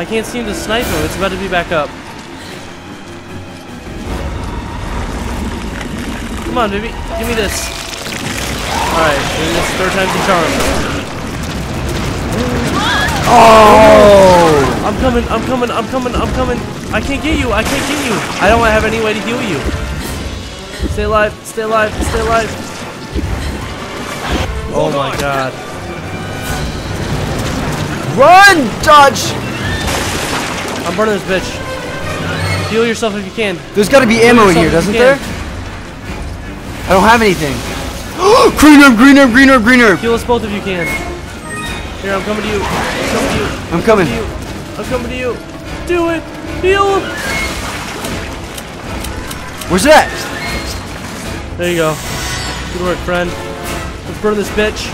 I can't seem to snipe him. It's about to be back up. Come on, baby. Give me this. Alright, this is third time's the charm. Oh! I'm coming, I'm coming, I'm coming, I'm coming. I can't get you, I can't get you. I don't have any way to heal you. Stay alive, stay alive, stay alive. Oh, oh my god. Run! Dodge! I'm burning this bitch. Heal yourself if you can. There's got to be ammo in here, doesn't there? I don't have anything. green herb, green herb, green herb, green herb. Heal us both if you can. Here, I'm coming to you. I'm coming to you. I'm coming. to you. I'm coming to you. Do it. Heal him. Where's that? There you go. Good work, friend. Let's burn this bitch.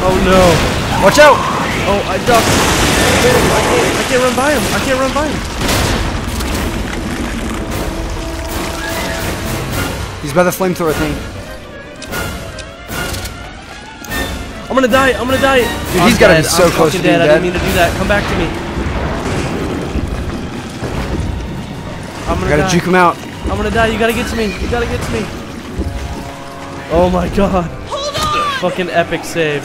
Oh no. Watch out! Oh, I ducked. I can't, I can't run by him. I can't run by him. He's by the flamethrower thing. I'm gonna die. I'm gonna die. Dude, I'm he's gotta be dead. so I'm close to being dead. I didn't mean to do that. Come back to me. I'm gonna Gotta die. juke him out. I'm gonna die. You gotta get to me. You gotta get to me. Oh my god. Hold on. Fucking epic save.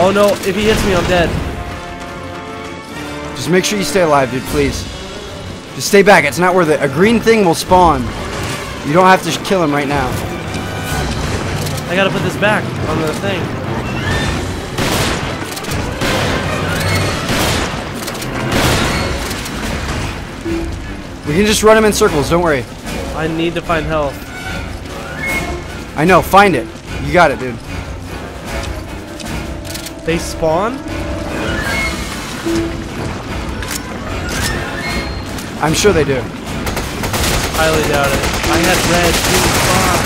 Oh no, if he hits me, I'm dead. Just make sure you stay alive, dude, please. Just stay back. It's not worth it. A green thing will spawn. You don't have to kill him right now. I gotta put this back on the thing. We can just run him in circles. Don't worry. I need to find health. I know. Find it. You got it, dude. They spawn? I'm sure they do. Highly doubt it. I had red. Fuck.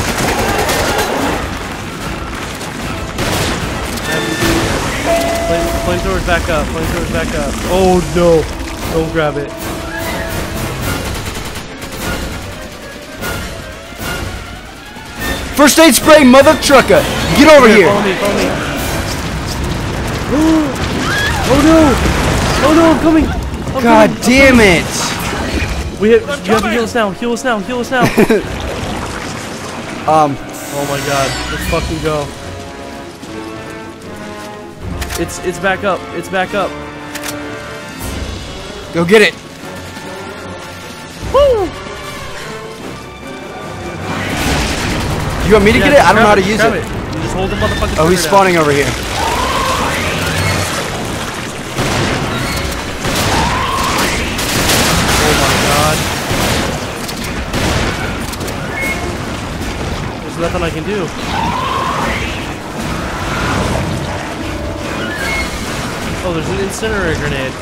Flame, flamethrower's back up. Flamethrower's back up. Oh no. Don't grab it. First aid spray, mother trucker. Get over here. Follow me, follow me. Oh no! Oh no, I'm coming! I'm God coming. damn it. We have, you have to heal us now. Heal us now. Heal us now. Um, oh my god. Let's fucking go. It's it's back up. It's back up. go get it. Woo! You want me to get it? I don't know how to use grab it. You just hold the motherfucking Oh, he's trigger down. spawning over here. There's nothing I can do. Oh, there's an incinerator grenade.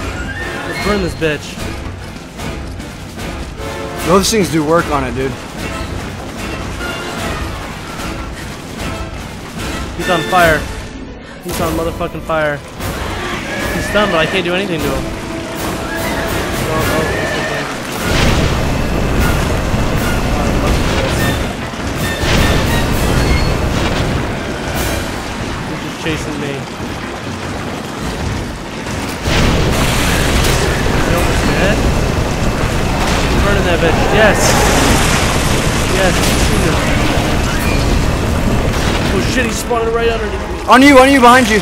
Let's burn this bitch. Those things do work on it, dude. He's on fire. He's on motherfucking fire. He's stunned, but I can't do anything to him. Chasing me. Almost dead? Burning that bitch. Yes! Yes. Oh shit, he's spawning right underneath me. On you, on you, behind you.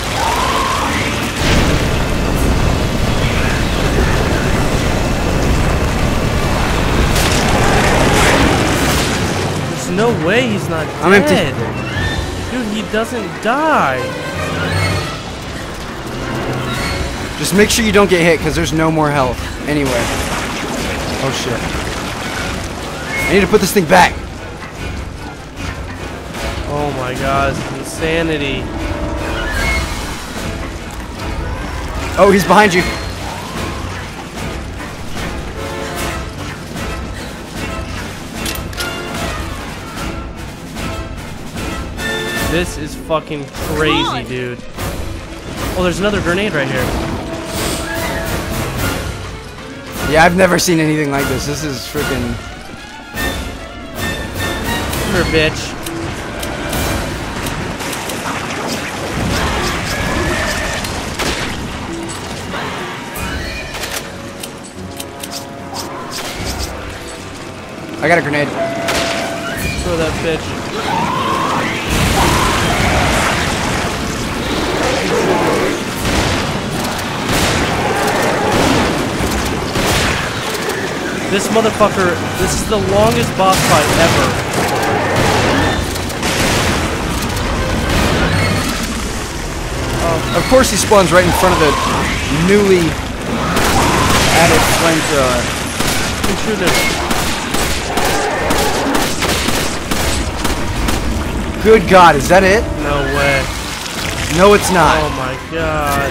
There's no way he's not dead. I'm empty. Dude, he doesn't die. Just make sure you don't get hit, because there's no more health anywhere. Oh shit. I need to put this thing back. Oh my god, insanity. Oh, he's behind you. This is fucking crazy, dude. Oh, there's another grenade right here. Yeah, I've never seen anything like this. This is freaking. Come here, bitch. I got a grenade. Throw that bitch. This motherfucker, this is the longest boss fight ever. Of course he spawns right in front of the newly added flamethrower. You shoot him. Good God, is that it? No. No, it's not. Oh my god.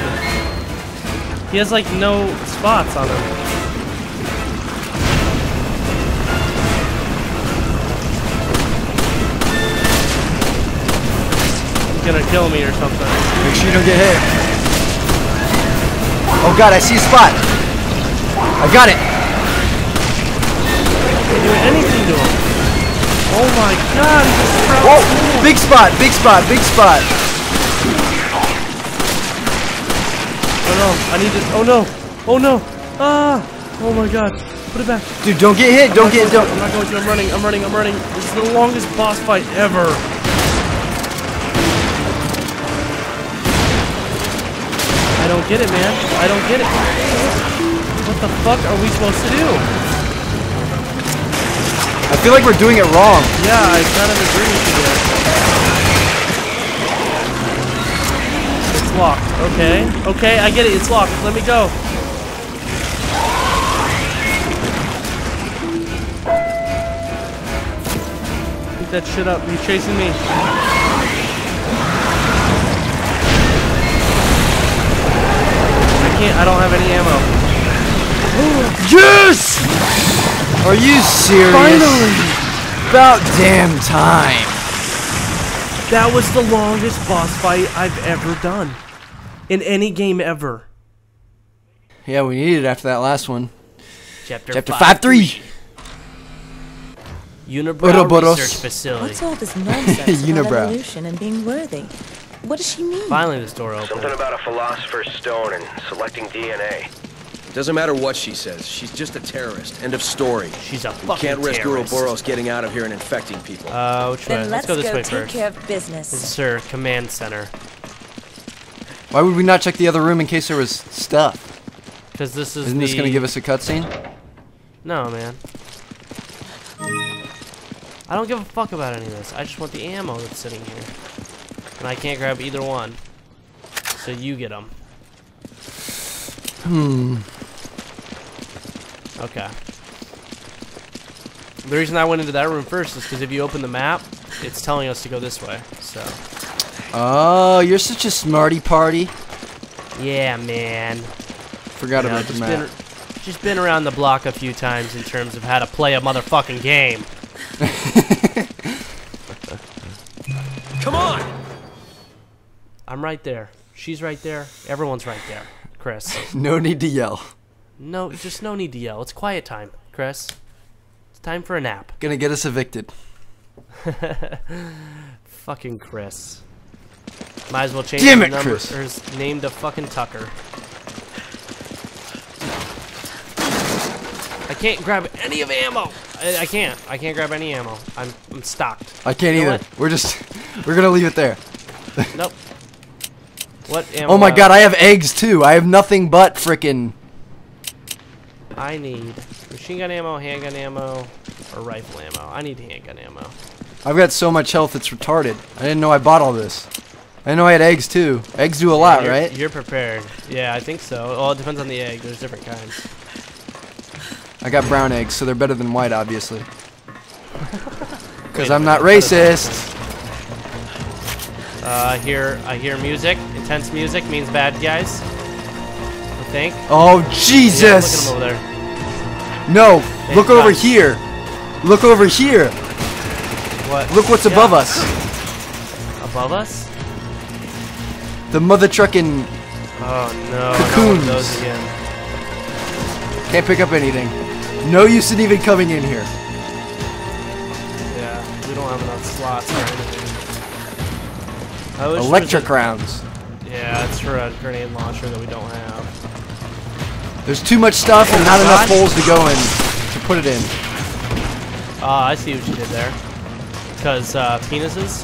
He has like no spots on him. He's gonna kill me or something. Make sure you don't get hit. Oh God, I see a spot. I got it. Can't do anything to him. Oh my god, Whoa! Big spot, big spot, big spot. Oh no, I need to. Oh no! Oh no! Ah! Oh my god. Put it back. Dude, don't get hit. Don't get. Don't. I'm not going to. I'm running. I'm running. I'm running. This is the longest boss fight ever. I don't get it, man. I don't get it. What the fuck are we supposed to do? I feel like we're doing it wrong. Yeah, I kind of agree with you It's locked. Okay. Okay, I get it. It's locked. Let me go. Pick that shit up. He's chasing me. I can't. I don't have any ammo. Yes! Are you serious? Finally! About damn time. That was the longest boss fight I've ever done. In any game ever. Yeah, we needed it after that last one. Chapter, Chapter 5 3. Unibrow Uroboros. Research Facility. What's all this nonsense Unibrow. about evolution and being worthy? What does she mean? Finally, this door opened. Something about a philosopher's stone and selecting DNA. Doesn't matter what she says. She's just a terrorist. End of story. She's a We fucking can't risk terrorist. Uroboros getting out of here and infecting people. Uh, which way? then Let's let's go this way take first. care of This business. is her command center. Why would we not check the other room in case there was stuff? Because this is Isn't the... this gonna give us a cutscene? No, man. I don't give a fuck about any of this. I just want the ammo that's sitting here. And I can't grab either one. So you get them. Hmm. Okay. The reason I went into that room first is because if you open the map, it's telling us to go this way. So, Oh, you're such a smarty party. yeah, man. Forgot You know, about the map. been, just been around the block a few times in terms of how to play a motherfucking game. Come on! I'm right there. She's right there. Everyone's right there. Chris. No need to yell. No, just no need to yell. It's quiet time, Chris. It's time for a nap. Gonna get us evicted. Fucking Chris. Might as well change Damn the it, number Chris. or his name to fucking Tucker. I can't grab any of ammo. I, I can't. I can't grab any ammo. I'm I'm stocked. I can't You know either. We're just, we're gonna leave it there. Nope. What ammo? Oh my I- god, I have eggs too. I have nothing but frickin' I need machine gun ammo, handgun ammo, or rifle ammo. I need handgun ammo. I've got so much health it's retarded. I didn't know I bought all this. I didn't know I had eggs too. Eggs do a lot, you're, right? You're prepared. Yeah, I think so. Well, it depends on the egg. There's different kinds. I got brown eggs, so they're better than white, obviously. Because I'm not racist. Uh, I hear I hear music. Intense music means bad guys. I think. Oh Yeah, look at Jesus! him over there. No, Hey, look over guys. here. Look over here. What? Look what's Yeah. above us. Above us? The mother trucking Oh no! not one of Cocoons. those again. can't pick up anything. No use in even coming in here. Yeah, we don't have enough slots Electric rounds. Yeah, it's for a grenade launcher that we don't have. There's too much stuff and not my enough God. holes to go in to put it in. Ah, I see what you did there. Because uh, penises.